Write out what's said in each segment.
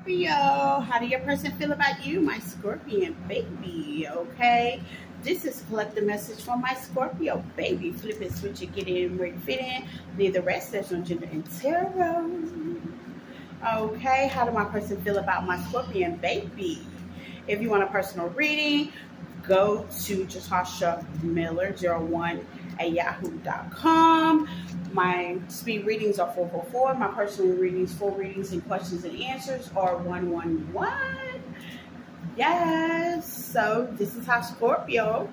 Scorpio, how do your person feel about you, my Scorpion baby? Okay, this is collective message from my Scorpio baby. Flip it, switch it, get in you fit in. Leave the rest. There's no gender in tarot. Okay, how do my person feel about my Scorpion baby? If you want a personal reading, go to Jatasha Miller 01 at yahoo.com. My speed readings are 444. My personal readings, full readings, and questions and answers are 111. Yes. So this is how Scorpio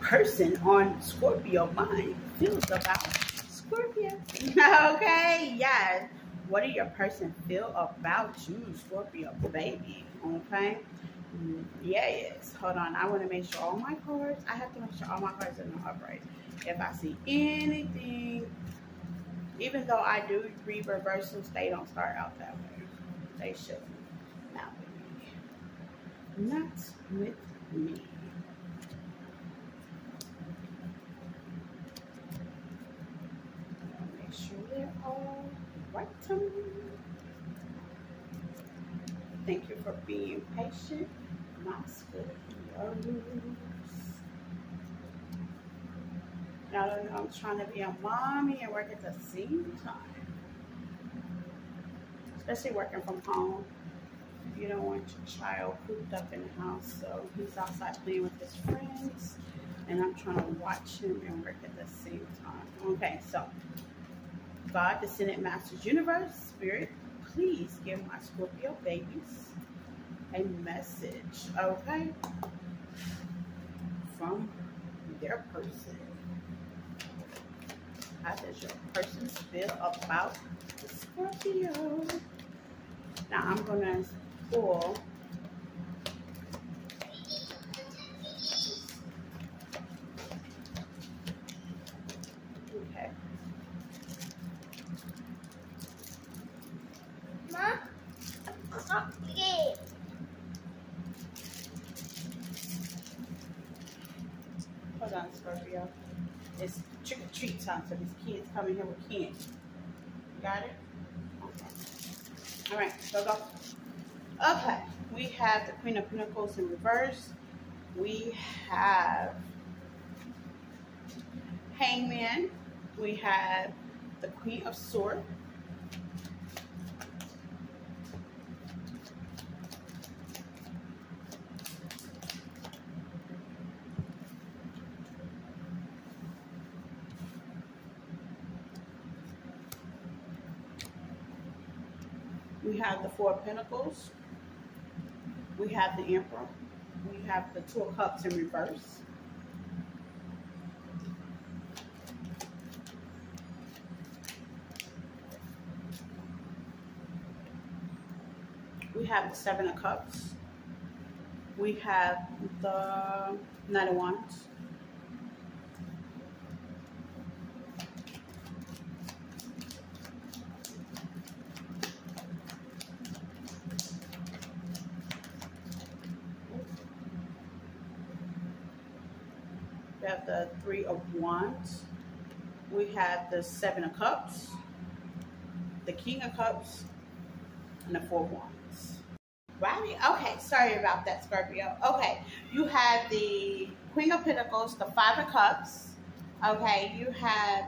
person on Scorpio mind feels about Scorpio. okay. Yes. What do your person feel about you, Scorpio baby? Okay. Mm, yes. Hold on. I want to make sure all my cards, I have to make sure all my cards are in the upright. If I see anything, even though I do read reversals, they don't start out that way. They should not with me. Not with me. Make sure they're all right. To me. Thank you for being patient, my Scorpios. Now I'm trying to be a mommy and work at the same time. Especially working from home. You don't want your child cooped up in the house, so he's outside playing with his friends, and I'm trying to watch him and work at the same time. Okay, so God, Descendant Masters Universe, Spirit, please give my Scorpio babies a message, okay? From their person. How does your person feel about the Scorpio? Now I'm going to pull Okay. Hold on, Scorpio. It's trick or treat time, so these kids come in here with candy. Got it? Okay. All right, so go. Okay, we have the Queen of Pentacles in reverse. We have Hangman. We have the Queen of Swords. We have the Four Pentacles. We have the Emperor. We have the Two of Cups in reverse. We have the Seven of Cups. We have the Knight of Wands. We have the Three of Wands. We have the Seven of Cups, the King of Cups, and the Four of Wands. Right? Okay, sorry about that, Scorpio. Okay, you have the Queen of Pentacles, the Five of Cups. Okay, you have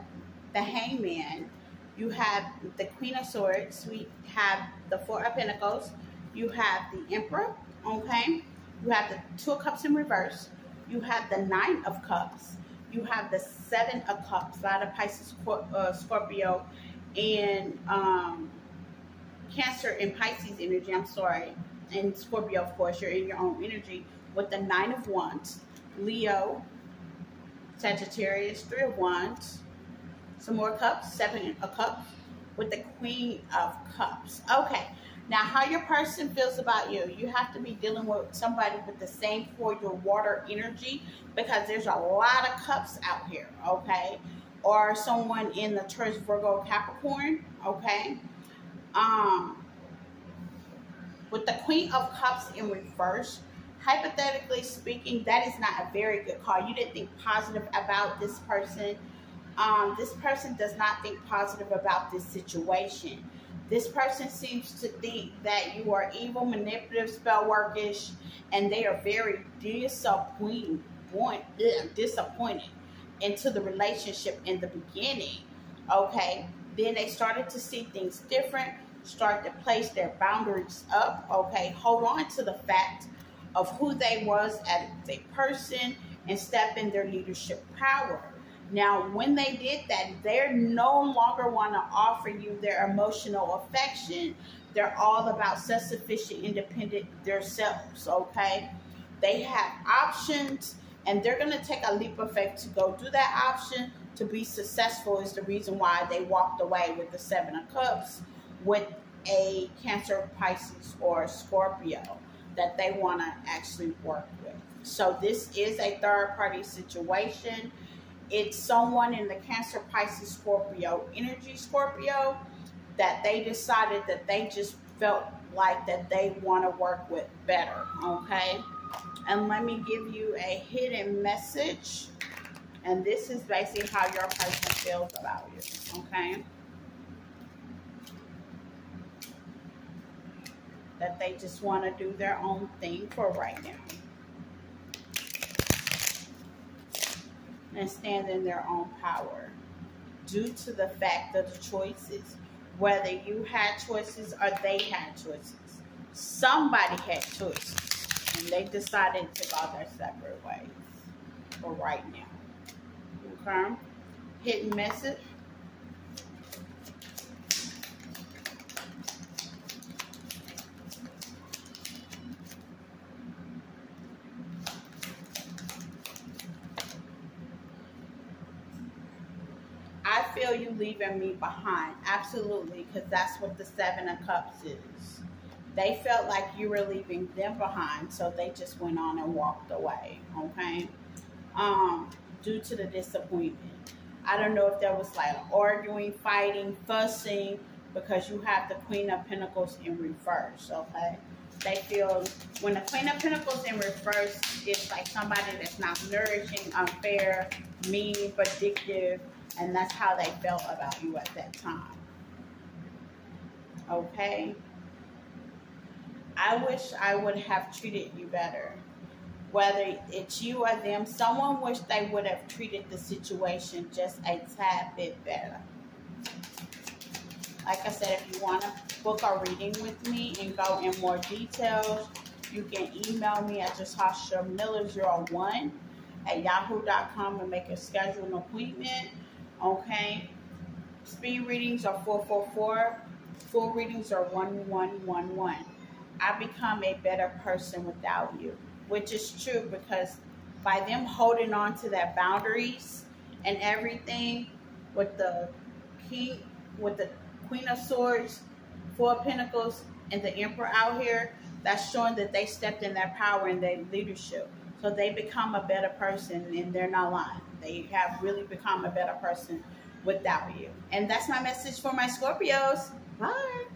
the Hangman. You have the Queen of Swords. We have the Four of Pentacles. You have the Emperor. Okay, you have the Two of Cups in reverse. You have the Nine of Cups. You have the Seven of Cups. A lot of Pisces, uh, Scorpio, and um, Cancer and Pisces energy. I'm sorry. And Scorpio, of course, you're in your own energy with the Nine of Wands. Leo, Sagittarius, Three of Wands. Some more cups, Seven of Cups with the Queen of Cups. Okay. Now, how your person feels about you, you have to be dealing with somebody with the same for your water energy because there's a lot of cups out here, okay? Or someone in the Taurus, Virgo, Capricorn, okay? Um, with the Queen of Cups in reverse, hypothetically speaking, that is not a very good card. You didn't think positive about this person. Um, this person does not think positive about this situation This person seems to think that you are evil, manipulative, spell workish, and they are very disappointed, disappointed into the relationship in the beginning. Okay, then they started to see things different, start to place their boundaries up. Okay, hold on to the fact of who they was as a person and step in their leadership power. Now, when they did that, they're no longer want to offer you their emotional affection. They're all about self-sufficient, independent themselves, okay? They have options, and they're going to take a leap of faith to go do that option to be successful is the reason why they walked away with the Seven of Cups with a Cancer, Pisces, or Scorpio that they want to actually work with. So this is a third party situation. It's someone in the Cancer, Pisces, Scorpio energy, Scorpio, that they decided that they just felt like that they want to work with better, okay? And let me give you a hidden message. And this is basically how your person feels about you, okay? that they just want to do their own thing for right now. And stand in their own power due to the fact of the choices. Whether you had choices or they had choices. Somebody had choices. And they decided to go their separate ways for right now. Okay? Hidden message. Feel you leaving me behind. Absolutely, because that's what the Seven of Cups is. They felt like you were leaving them behind, so they just went on and walked away, okay? Um, due to the disappointment. I don't know if there was like arguing, fighting, fussing, because you have the Queen of Pentacles in reverse, okay? They feel when the Queen of Pentacles in reverse, it's like somebody that's not nourishing, unfair, mean, vindictive, and that's how they felt about you at that time. Okay? I wish I would have treated you better. Whether it's you or them, someone wish they would have treated the situation just a tad bit better. Like I said, if you want to book a reading with me and go in more details, you can email me at JatashaMiller01 at yahoo.com and make a schedule an appointment. Okay. Speed readings are 444. Full readings are 1111. I become a better person without you, which is true because by them holding on to their boundaries and everything with the king, with the Queen of Swords, Four of Pentacles, and the Emperor out here, that's showing that they stepped in their power and their leadership. So they become a better person and they're not lying. They have really become a better person without you. And that's my message for my Scorpios. Bye.